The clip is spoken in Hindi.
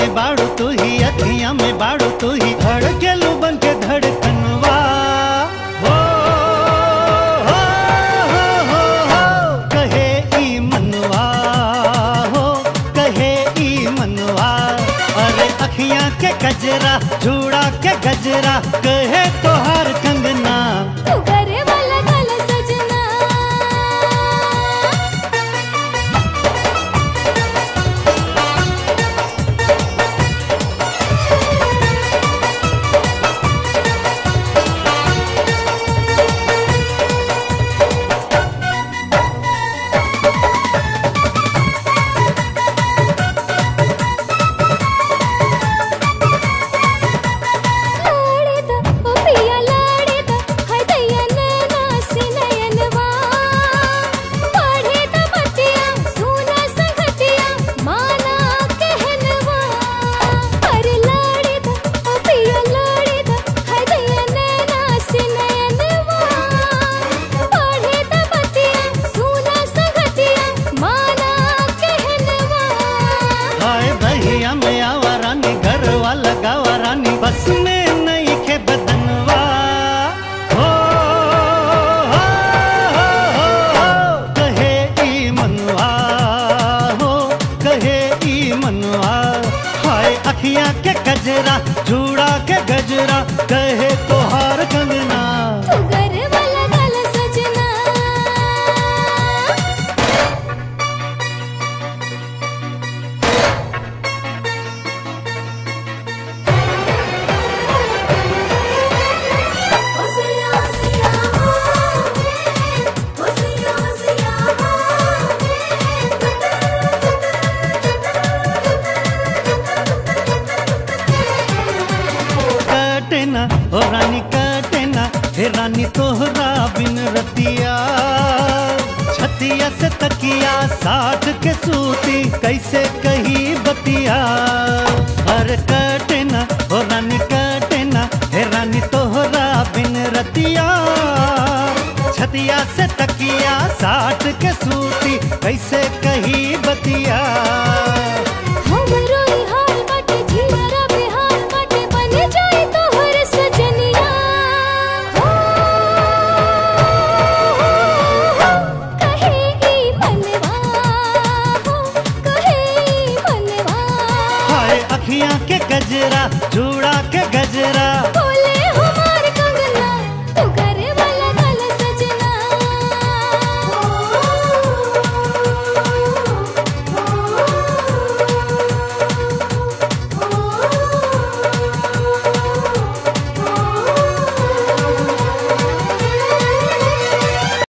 में बाड़ू तू ही अखियाँ में बाड़ू तू ही, धड़केलू बन के धड़कनवा। हो हो हो हो हो, कहे ई मनवा, हो, कहे ई मनवा। अरे अखियाँ के गजरा, झूड़ा के गजरा, कहे तोहार कंगना गजरा झूड़ा के गजरा कहे तोहार ओ रानी कटना हे रानी तोहरा बिन रतिया। छतिया से तकिया साठ के सूती, कैसे कही बतिया। हर कटना हो रानी कटना हे रानी तोहरा बिन रतिया। छतिया से तकिया साठ के सूती, कैसे कही बतिया। के गजरा झूठ